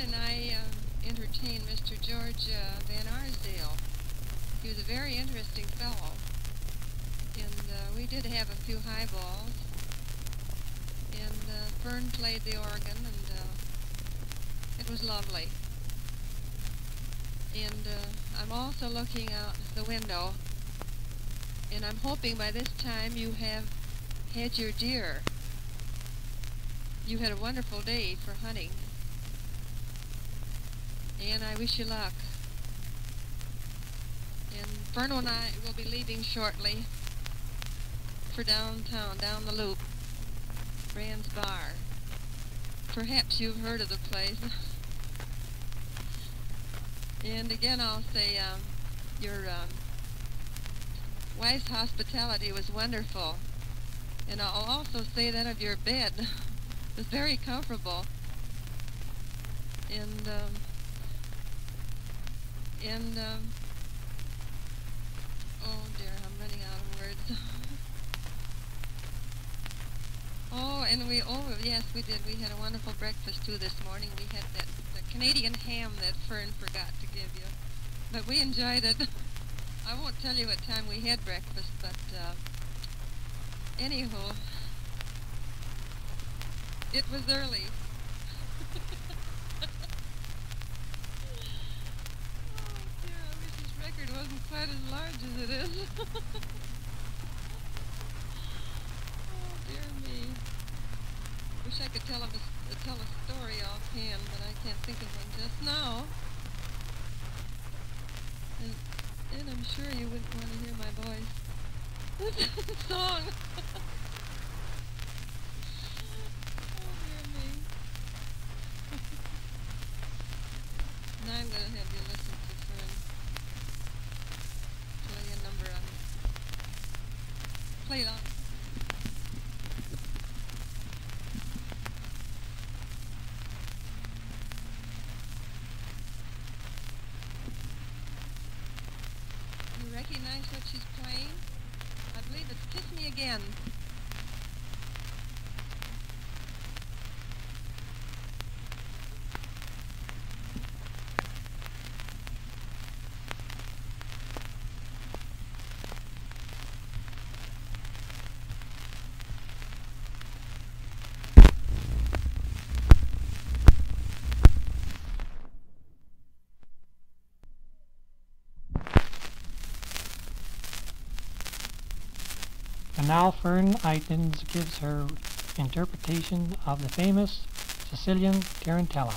I uh, entertained Mr. George uh, Van Arsdale. He was a very interesting fellow. And uh, we did have a few highballs. And uh, Fern played the organ, and uh, it was lovely. And uh, I'm also looking out the window, and I'm hoping by this time you have had your deer. You had a wonderful day for hunting. And I wish you luck. And Fernal and I will be leaving shortly for downtown, down the loop. Rand's Bar. Perhaps you've heard of the place. and again I'll say um, your um, wife's hospitality was wonderful. And I'll also say that of your bed. it was very comfortable. And um, and, um, oh dear, I'm running out of words. oh, and we, oh yes, we did. We had a wonderful breakfast too this morning. We had that Canadian ham that Fern forgot to give you. But we enjoyed it. I won't tell you what time we had breakfast, but, uh, anyhow, it was early. Wasn't quite as large as it is. oh dear me. Wish I could tell, a, uh, tell a story offhand, but I can't think of one just now. And, and I'm sure you wouldn't want to hear my voice. song. oh dear me. now I'm going to have you listen to Fern. Play a number on You recognize what she's playing? I believe it's Kiss Me Again. And now Fern Eitens gives her interpretation of the famous Sicilian Tarantella.